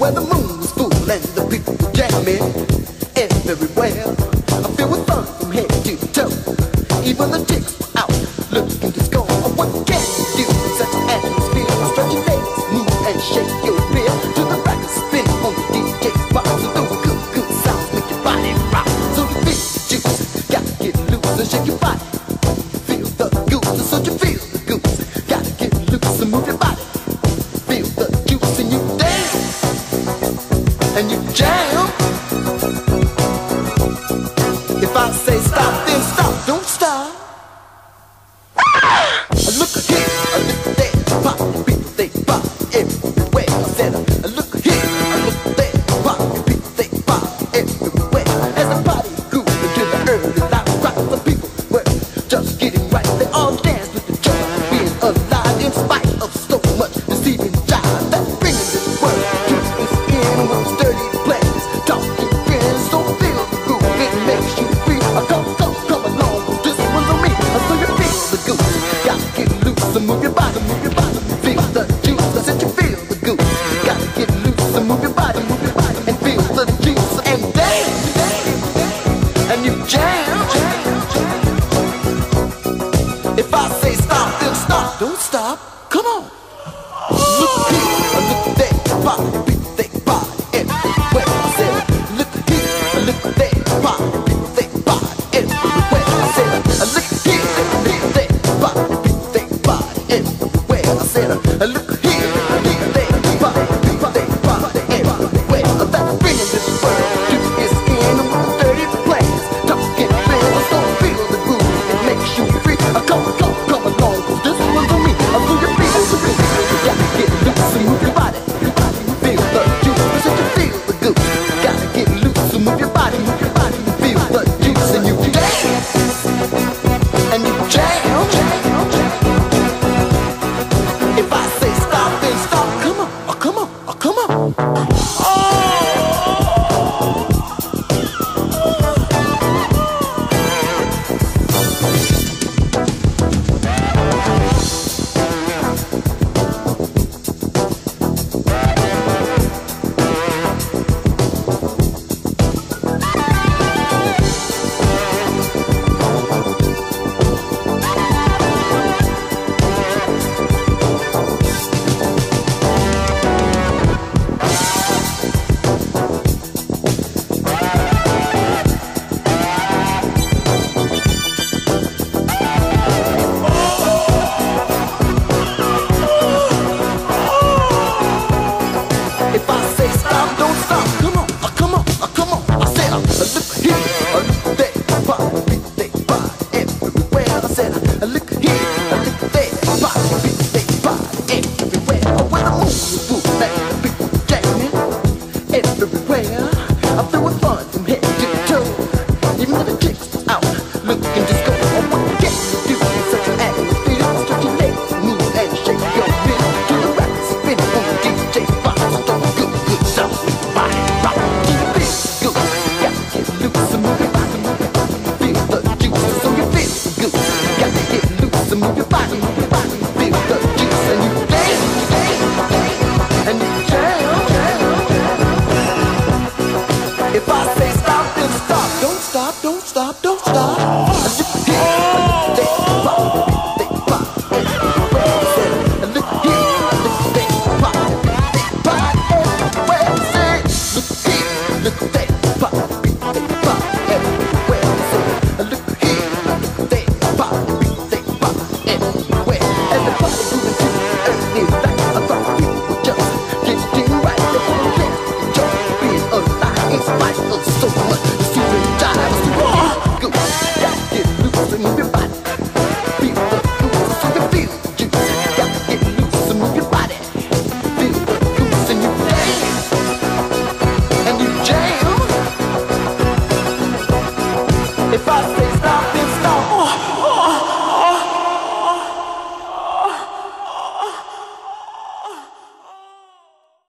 where the moon's full and the people jamming everywhere. I feel with fun from head to toe. Even the chicks were out looking to score. What can you do in such an atmosphere? Stretch your legs, move and shake your beer to the back of spin on the DJ's box. So those good, good sounds make your body rock. So the beat juice, gotta get loose and shake your body. they buy everywhere. I said, stop? Come on! stop, don't stop. move your body, feel the and you dance, and you jam. If I say stop, then stop. Don't stop, don't stop, don't. if I